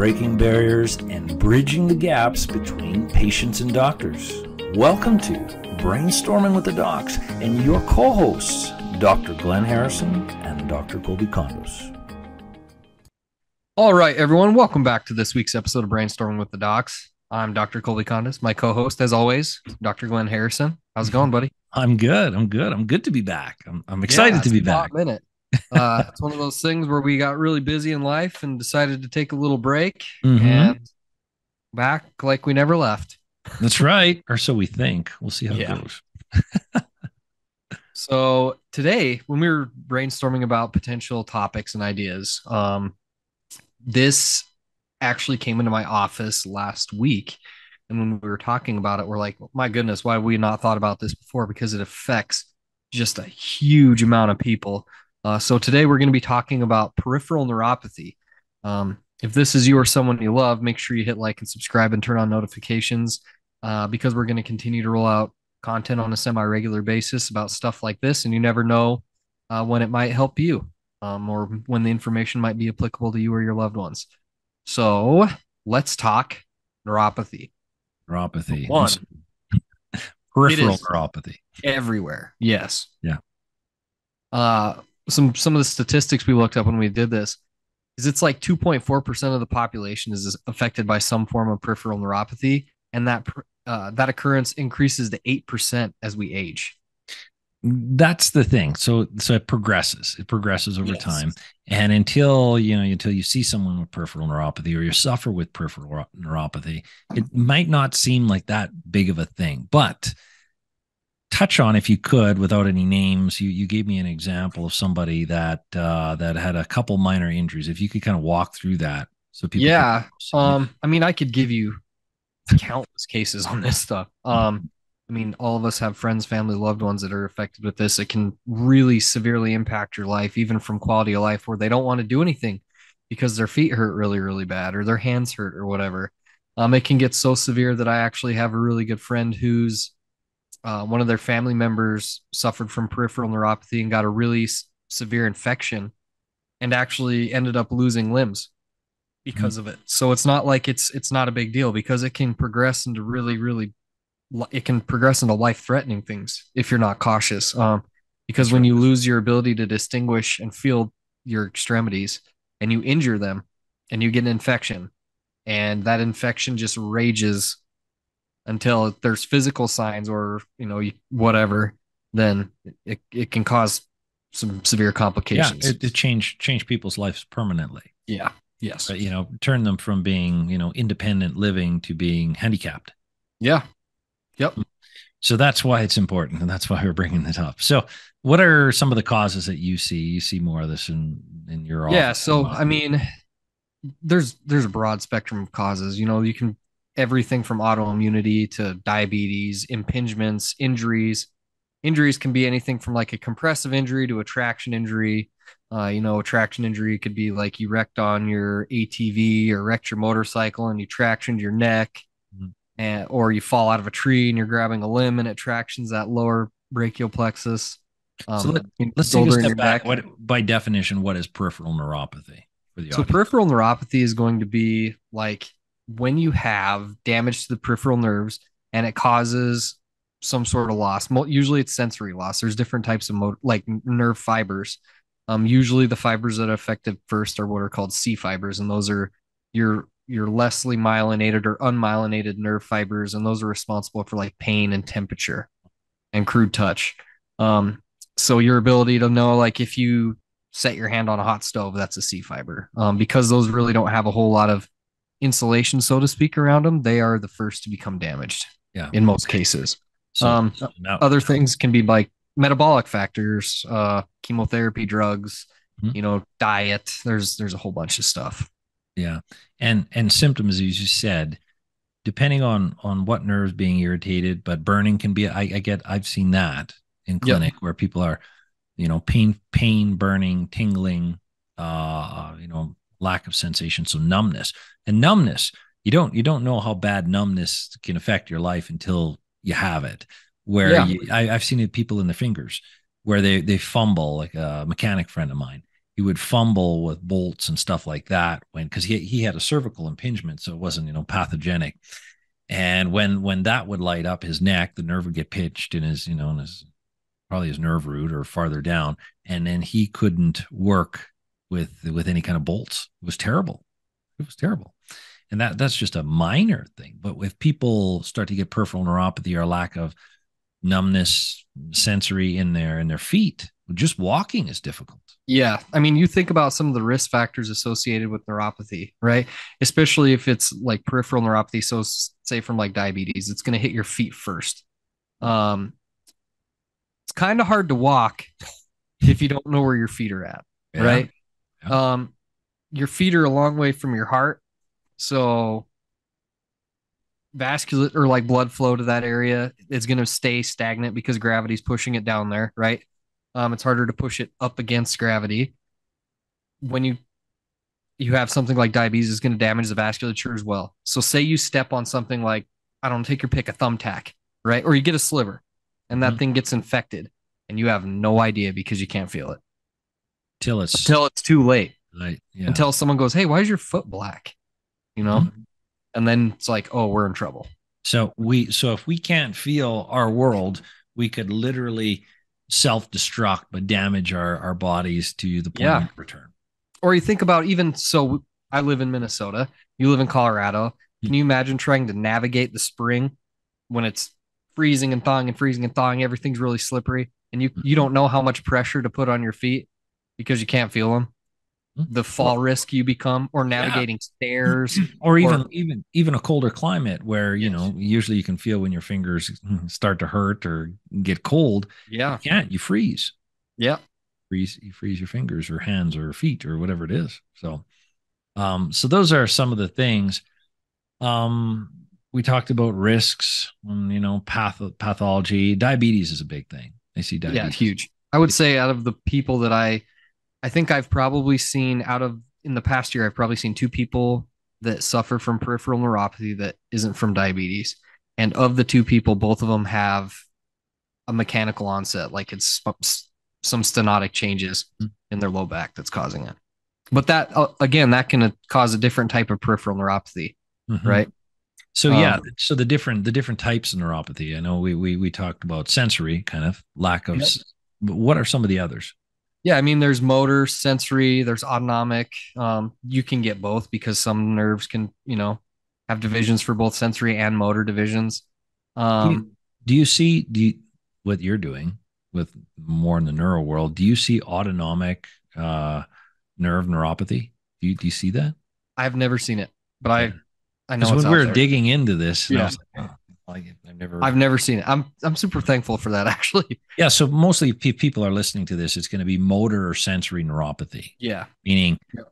breaking barriers and bridging the gaps between patients and doctors. Welcome to Brainstorming with the Docs and your co hosts, Dr. Glenn Harrison and Dr. Kolby Condos. All right, everyone, welcome back to this week's episode of Brainstorming with the Docs. I'm Dr. Kolby Condos, my co host, as always, Dr. Glenn Harrison. How's it going, buddy? I'm good. I'm good. I'm good to be back. I'm, I'm excited Yeah, to be it's been a back. minute. Uh, it's one of those things where we got really busy in life and decided to take a little break Mhm. and back like we never left. That's right. Or so we think. We'll see how Yeah. it goes. So today, when we were brainstorming about potential topics and ideas, um, this actually came into my office last week. And when we were talking about it, we're like, my goodness, why have we not thought about this before? Because it affects just a huge amount of people. Uh, so today we're going to be talking about peripheral neuropathy. Um, if this is you or someone you love, make sure you hit like and subscribe and turn on notifications uh, because we're going to continue to roll out content on a semi-regular basis about stuff like this, and you never know uh, when it might help you, um, or when the information might be applicable to you or your loved ones. So let's talk neuropathy Neuropathy. One. Peripheral neuropathy. everywhere. Yes. Yeah. Uh, some some of the statistics we looked up when we did this is it's like 2.4% of the population is affected by some form of peripheral neuropathy, and that uh, that occurrence increases to 8% as we age. That's the thing. So so it progresses. It progresses over Yes. time. And until you know, until you see someone with peripheral neuropathy or you suffer with peripheral neuropathy, it might not seem like that big of a thing. But touch on if you could without any names. You you gave me an example of somebody that uh that had a couple minor injuries. If you could kind of walk through that so people can- yeah um i mean i could give you countless cases on this stuff um i mean all of us have friends family loved ones that are affected with this it can really severely impact your life even from quality of life where they don't want to do anything because their feet hurt really really bad or their hands hurt or whatever um it can get so severe that i actually have a really good friend who's uh, one of their family members suffered from peripheral neuropathy and got a really s- severe infection and actually ended up losing limbs because of it. So it's not like it's it's not a big deal because it can progress into really really it can progress into life threatening things if you're not cautious. Um, because when you lose your ability to distinguish and feel your extremities and you injure them and you get an infection and that infection just rages until there's physical signs or you know whatever then it, it can cause some severe yeah, complications it, it change changed people's lives permanently. yeah yes But you know, turn them from being, you know, independent living to being handicapped. yeah yep So that's why it's important, and that's why we're bringing it up. So, what are some of the causes that you see? You see more of this in in your office. yeah so i mean there's there's a broad spectrum of causes you know you can everything from autoimmunity to diabetes impingements injuries injuries can be anything from like a compressive injury to a traction injury uh, you know a traction injury could be like you wrecked on your atv or wrecked your motorcycle and you tractioned your neck Mhm. and or you fall out of a tree and you're grabbing a limb and it tractions that lower brachial plexus um, So let, let's take a step back. What, by definition, what is peripheral neuropathy for the So audience? peripheral neuropathy is going to be like when you have damage to the peripheral nerves and it causes some sort of loss. Usually it's sensory loss. There's different types of mo- like nerve fibers. Um, usually the fibers that are affected first are what are called C fibers, and those are your your lessly myelinated or unmyelinated nerve fibers, and those are responsible for like pain and temperature and crude touch. Um, so your ability to know like if you set your hand on a hot stove, that's a C fiber. Um, because those really don't have a whole lot of insulation, so to speak, around them, they are the first to become damaged Yeah. in most cases. So, um, Other things can be like metabolic factors, uh, chemotherapy, drugs, Mhm. you know, diet. There's there's a whole bunch of stuff. yeah, and and symptoms, as you said, depending on on what nerves being irritated, but burning can be. I, I get. I've seen that in Yep. clinic where people are, you know, pain, pain, burning, tingling, uh, you know, lack of sensation, so numbness and numbness. You don't you don't know how bad numbness can affect your life until you have it. Where Yeah. you, I, I've seen it people in the fingers where they they fumble, like a mechanic friend of mine. He he would fumble with bolts and stuff like that when because he he had a cervical impingement, so it wasn't you know pathogenic. And when when that would light up his neck, the nerve would get pitched in his you know in his probably his nerve root or farther down, and then he couldn't work with with any kind of bolts. It was terrible. It was terrible. And that that's just a minor thing. But if people start to get peripheral neuropathy or lack of numbness sensory in their in their feet, just walking is difficult. Yeah. I mean, you think about some of the risk factors associated with neuropathy, right? Especially if it's like peripheral neuropathy. So, say from like diabetes, it's going to hit your feet first. Um, it's kind of hard to walk if you don't know where your feet are at, yeah. right? Yeah. Um, your feet are a long way from your heart. So, vascular or like blood flow to that area is going to stay stagnant because gravity's pushing it down there, right? Um, it's harder to push it up against gravity. When you you have something like diabetes, is going to damage the vasculature as well. So say you step on something like I don't take your pick a thumbtack, right? Or you get a sliver and that mm-hmm. thing gets infected and you have no idea because you can't feel it. Till it's until it's too late. Right. Yeah. Until someone goes, Hey, why is your foot black? You know? Mm-hmm. And then it's like, oh, we're in trouble. So we so if we can't feel our world, we could literally self-destruct but damage our our bodies to the point yeah. of return or you think about even so i live in minnesota you live in colorado can you imagine trying to navigate the spring when it's freezing and thawing and freezing and thawing everything's really slippery and you you don't know how much pressure to put on your feet because you can't feel them the fall risk you become or navigating yeah. stairs or even or, even even a colder climate where you yes. know usually you can feel when your fingers start to hurt or get cold. Yeah. you can't you freeze. Yeah. Freeze you freeze your fingers or hands or feet or whatever it is. So um so those are some of the things. Um we talked about risks you know path pathology. Diabetes is a big thing. I see diabetes. yeah huge. I would say out of the people that i I think I've probably seen out of in the past year, I've probably seen two people that suffer from peripheral neuropathy that isn't from diabetes. And of the two people, both of them have a mechanical onset, like it's some stenotic changes in their low back that's causing it. But that, uh, again, that can cause a different type of peripheral neuropathy, mm-hmm. right? So yeah, um, so the different the different types of neuropathy. I know we we we talked about sensory kind of lack of. Yep. But what are some of the others? Yeah, I mean, there's motor, sensory, there's autonomic. Um, you can get both because some nerves can, you know, have divisions for both sensory and motor divisions. Um, do, you, do you see do you, what you're doing with more in the neural world? Do you see autonomic uh, nerve neuropathy? Do you, do you see that? I've never seen it, but I I know when we are digging into this, yeah. Like, oh, like it. I've never I've never seen it. I'm I'm super thankful for that actually. Yeah, so mostly if people are listening to this, it's going to be motor or sensory neuropathy. Yeah. Meaning yeah.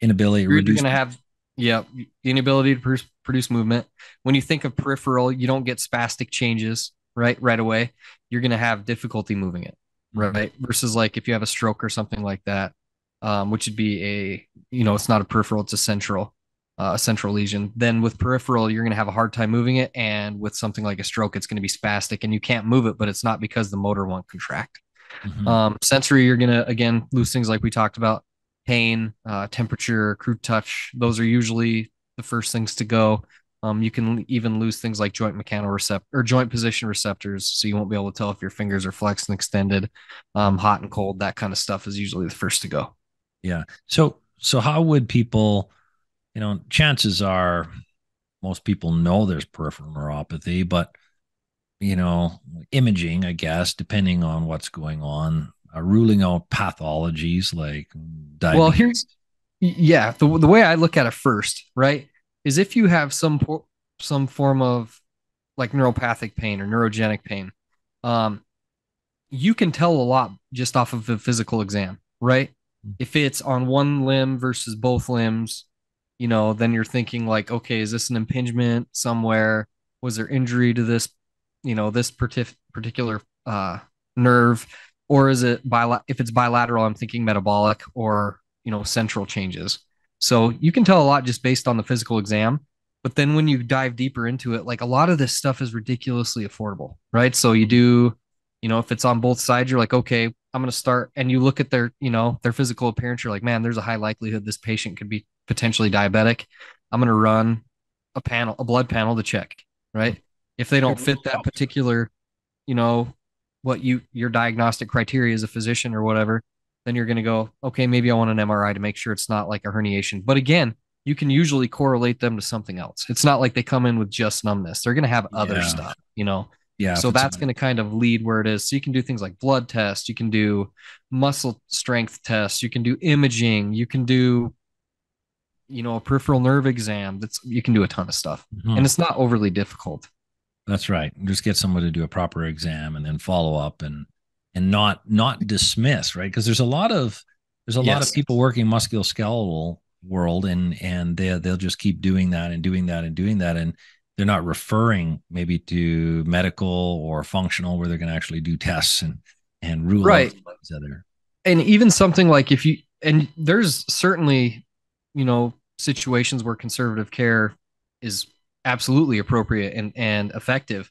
inability You're going to have yeah, inability to produce movement. When you think of peripheral, you don't get spastic changes right right away. You're going to have difficulty moving it, mm-hmm. right? Versus like if you have a stroke or something like that, um, which would be a you know, it's not a peripheral, it's a central uh, a central lesion. Then with peripheral, you're going to have a hard time moving it. And with something like a stroke, it's going to be spastic and you can't move it, but it's not because the motor won't contract. Mm-hmm. Um, sensory, you're going to, again, lose things like we talked about pain, uh, temperature, crude touch. Those are usually the first things to go. Um, you can even lose things like joint mechanoreceptor or joint position receptors. So you won't be able to tell if your fingers are flexed and extended, um, hot and cold. That kind of stuff is usually the first to go. Yeah. So, so how would people, you know, chances are most people know there's peripheral neuropathy, but you know, imaging, I guess, depending on what's going on, uh, ruling out pathologies like diabetes. Well, here's yeah, the the way I look at it first, right, is if you have some some form of like neuropathic pain or neurogenic pain, um, you can tell a lot just off of the physical exam, right? Mm-hmm. If it's on one limb versus both limbs, you know, then you're thinking like, okay, is this an impingement somewhere? Was there injury to this, you know, this partic- particular uh, nerve, or is it bilateral? If it's bilateral, I'm thinking metabolic or you know central changes. So you can tell a lot just based on the physical exam. But then when you dive deeper into it, like a lot of this stuff is ridiculously affordable, right? So you do, you know, if it's on both sides, you're like, okay, I'm going to start, and you look at their, you know, their physical appearance, you're like, man, there's a high likelihood this patient could be potentially diabetic. I'm going to run a panel, a blood panel to check, right? If they don't fit that particular, you know, what you your diagnostic criteria as a physician or whatever, then you're going to go, okay, maybe I want an MRI to make sure it's not like a herniation. But again, you can usually correlate them to something else. It's not like they come in with just numbness. They're going to have other Yeah. stuff, you know. Yeah. so that's going to kind of lead where it is. So you can do things like blood tests, you can do muscle strength tests, you can do imaging, you can do you know, a peripheral nerve exam. That's you can do a ton of stuff. Mhm. And it's not overly difficult. That's right. Just get someone to do a proper exam and then follow up and and not not dismiss, right? Because there's a lot of there's a lot of people working musculoskeletal world and and they they'll just keep doing that and doing that and doing that and they're not referring maybe to medical or functional where they're going to actually do tests and and rule Right. out other and even something like if you and there's certainly you know situations where conservative care is absolutely appropriate and and effective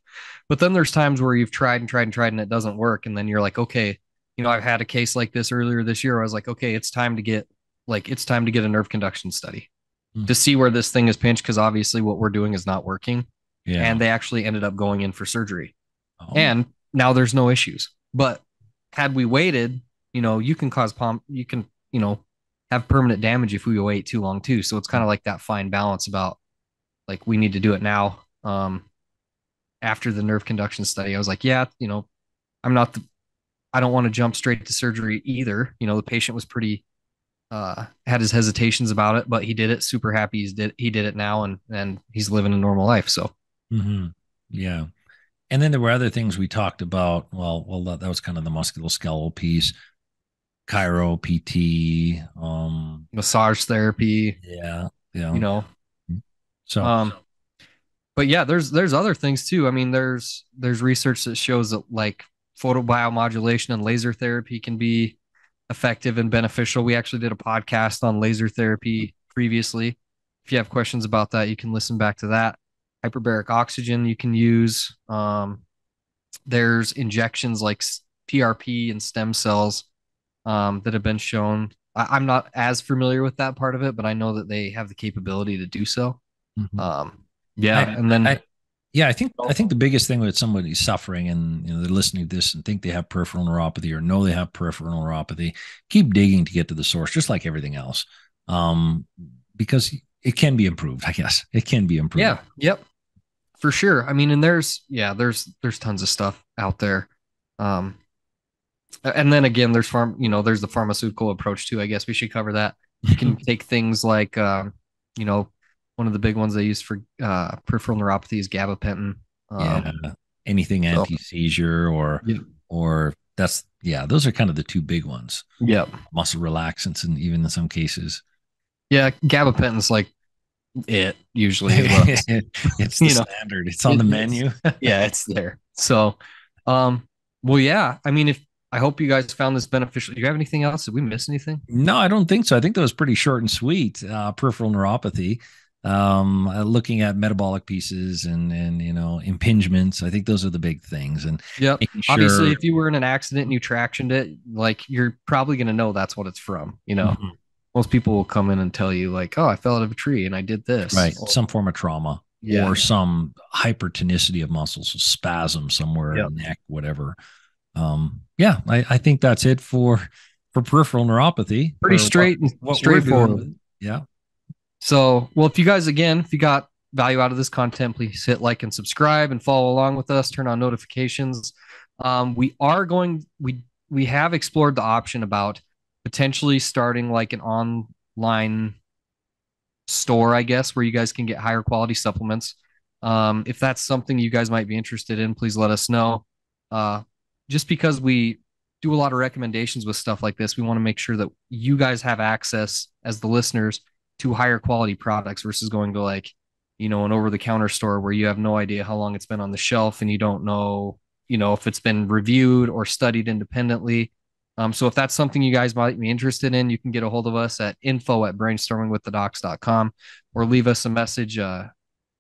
but then there's times where you've tried and tried and tried and it doesn't work and then you're like okay you know i've had a case like this earlier this year i was like okay it's time to get like it's time to get a nerve conduction study To see where this thing is pinched because obviously what we're doing is not working yeah and they actually ended up going in for surgery Oh, and now there's no issues. But had we waited, you know, you can cause palm, you can, you know, have permanent damage if we wait too long too. So it's kind of like that fine balance about like we need to do it now. Um, after the nerve conduction study, I was like, yeah, you know, I'm not the, I don't want to jump straight to surgery either. You know, the patient was pretty, uh, had his hesitations about it, but he did it. Super happy he's did he did it now, and and he's living a normal life. So hmm Yeah. And then there were other things we talked about. Well, well, that, that was kind of the musculoskeletal piece. Chiro, PT. Um, massage therapy, yeah. Yeah. you know, so Um, but yeah, there's there's other things too. I mean, there's there's research that shows that like photobiomodulation and laser therapy can be effective and beneficial. We actually did a podcast on laser therapy previously. If you have questions about that, you can listen back to that. Hyperbaric oxygen you can use. Um, there's injections like PRP and stem cells um, that have been shown. I, I'm not as familiar with that part of it, but I know that they have the capability to do so. mhm. Um, yeah, I- and then I- yeah, I think I think the biggest thing with somebody suffering and you know they're listening to this and think they have peripheral neuropathy or know they have peripheral neuropathy, keep digging to get to the source, just like everything else, um, because it can be improved. I guess it can be improved. yeah, yep, for sure. I mean, and there's yeah, there's there's tons of stuff out there. Um, and then again, there's farm, you know, there's the pharmaceutical approach too. I guess we should cover that. You can take things like, um, you know, one of the big ones they use for uh, peripheral neuropathy is gabapentin. Um, yeah, anything anti seizure or Yeah. or that's yeah, those are kind of the two big ones. Yep. Muscle relaxants, and even in some cases, Yeah, gabapentin's like it usually. it's the You know, standard. It's on the it- menu. yeah, it's there. So, um, well, yeah. I mean, if I hope you guys found this beneficial. Do you have anything else? Did we miss anything? No, I don't think so. I think that was pretty short and sweet. Uh, peripheral neuropathy, um, uh, looking at metabolic pieces and and you know impingements. I think those are the big things. And making sure, Obviously, if you were in an accident and you tractioned it, like you're probably going to know that's what it's from. You know, Mhm. most people will come in and tell you, like, "Oh, I fell out of a tree and I did this." right, Or- some form of trauma Yeah. or some hypertonicity of muscles, spasm somewhere Yep. in the neck, whatever. Um, yeah, I, I think that's it for for peripheral neuropathy. pretty straight and what we're doing straightforward. Yeah. So, well, if you guys, again, if you got value out of this content, please hit like and subscribe and follow along with us. Turn on notifications. Um, we are going, we, we have explored the option about potentially starting like an online store, I guess, where you guys can get higher quality supplements. Um, if that's something you guys might be interested in, please let us know. Uh, just because we do a lot of recommendations with stuff like this, we want to make sure that you guys have access as the listeners to higher quality products versus going to like, you know, an over the counter store where you have no idea how long it's been on the shelf and you don't know, you know, if it's been reviewed or studied independently. Um, so if that's something you guys might be interested in, you can get a hold of us at info at brainstormingwiththedocs.com or leave us a message uh,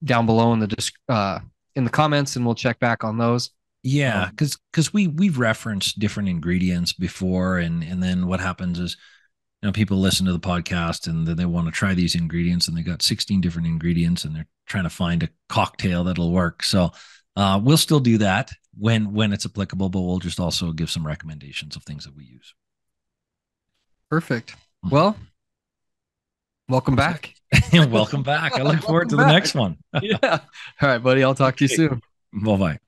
down below in the uh, in the comments and we'll check back on those. Yeah, Um, because because we we've referenced different ingredients before, and and then what happens is, you know, people listen to the podcast and then they want to try these ingredients, and they got sixteen different ingredients, and they're trying to find a cocktail that'll work. So, uh, we'll still do that when when it's applicable, but we'll just also give some recommendations of things that we use. Perfect. Mhm. Well, welcome back. Welcome back. I look forward to the Welcome next one. yeah. All right, buddy. I'll talk to you soon. Bye bye.